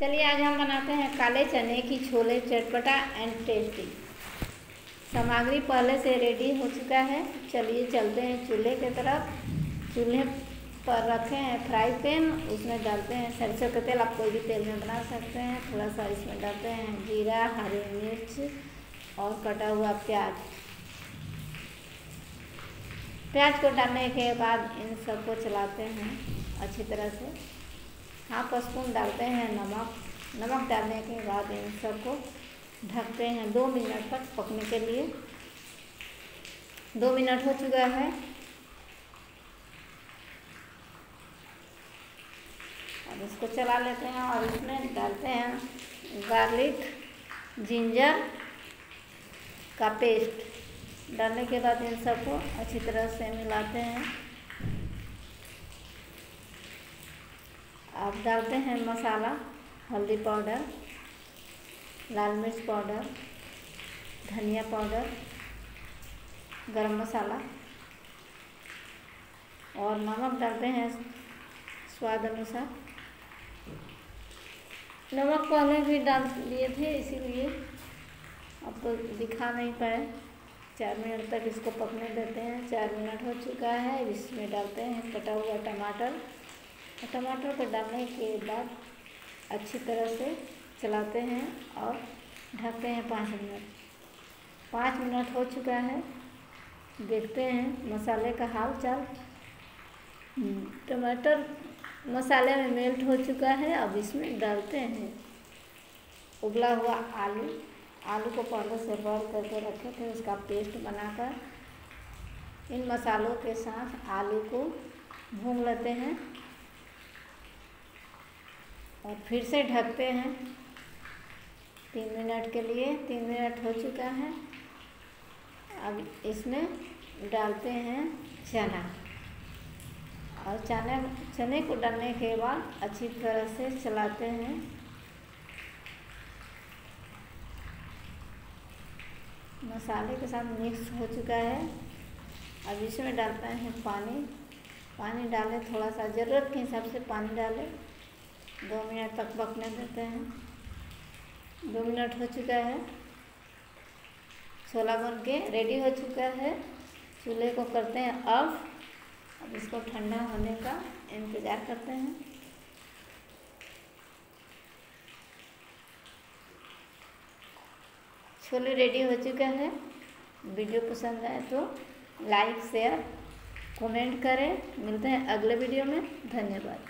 चलिए आज हम बनाते हैं काले चने की छोले, चटपटा एंड टेस्टी सामग्री पहले से रेडी हो चुका है। चलिए चलते हैं चूल्हे की तरफ़। चूल्हे पर रखे हैं फ्राई पैन उसमें डालते हैं सरसों का तेल। आप कोई भी तेल में बना सकते हैं। थोड़ा सा इसमें डालते हैं जीरा, हरी मिर्च और कटा हुआ प्याज। प्याज को डालने के बाद इन सबको चलाते हैं अच्छी तरह से। हाफ़ स्पून डालते हैं नमक। नमक डालने के बाद इन सबको ढकते हैं दो मिनट तक पकने के लिए। दो मिनट हो चुका है। अब इसको चला लेते हैं और इसमें डालते हैं गार्लिक जिंजर का पेस्ट। डालने के बाद इन सबको अच्छी तरह से मिलाते हैं। अब डालते हैं मसाला, हल्दी पाउडर, लाल मिर्च पाउडर, धनिया पाउडर, गरम मसाला और नमक डालते हैं स्वाद अनुसार। नमक पहले भी डाल दिए थे, इसीलिए अब तो दिखा नहीं पाए। चार मिनट तक इसको पकने देते हैं, चार मिनट हो चुका है, इसमें डालते हैं कटा हुआ टमाटर। टमाटर को डालने के बाद अच्छी तरह से चलाते हैं और ढकते हैं पाँच मिनट। पाँच मिनट हो चुका है। देखते हैं मसाले का हाल चाल हम्म, टमाटर मसाले में मेल्ट हो चुका है। अब इसमें डालते हैं। उबला हुआ आलू। आलू को पहले से बॉयल करके रखे थे। उसका पेस्ट बनाकर इन मसालों के साथ आलू को भून लेते हैं। और फिर से ढकते हैं। तीन मिनट के लिए, तीन मिनट हो चुका है। अब इसमें डालते हैं चना। और चने चने को डालने के बाद अच्छी तरह से चलाते हैं। मसाले के साथ मिक्स हो चुका है। अब इसमें डालते हैं पानी। पानी डालें, थोड़ा सा ज़रूरत के हिसाब से पानी डालें। दो मिनट तक पकने देते हैं। दो मिनट हो चुका है। छोला बन के रेडी हो चुका है। चूल्हे को करते हैं ऑफ़ अब इसको ठंडा होने का इंतज़ार करते हैं। छोले रेडी हो चुका है। वीडियो पसंद आए तो लाइक शेयर कमेंट करें। मिलते हैं अगले वीडियो में। धन्यवाद।